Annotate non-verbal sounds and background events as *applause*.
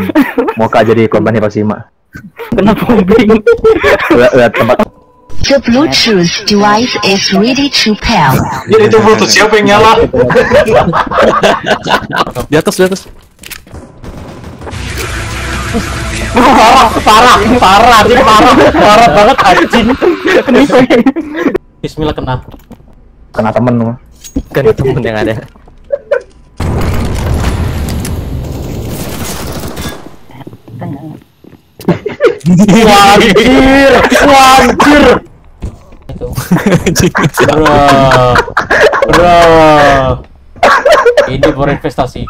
Hmm. Mau kak jadi korban Hiroshima. Kena bombing. Lihat, lihat tempat The Bluetooth device is ready to pair. Jadi itu Bluetooth siapa yang nyala? Di atas, di atas. *laughs* parah, parah, parah, ini parah, parah banget anjing. Kenapa? Bismillah kena. kena temen lu. Kan temen yang ada. Wajir, wajir. Itu. Bro, bro. Ini berinvestasi.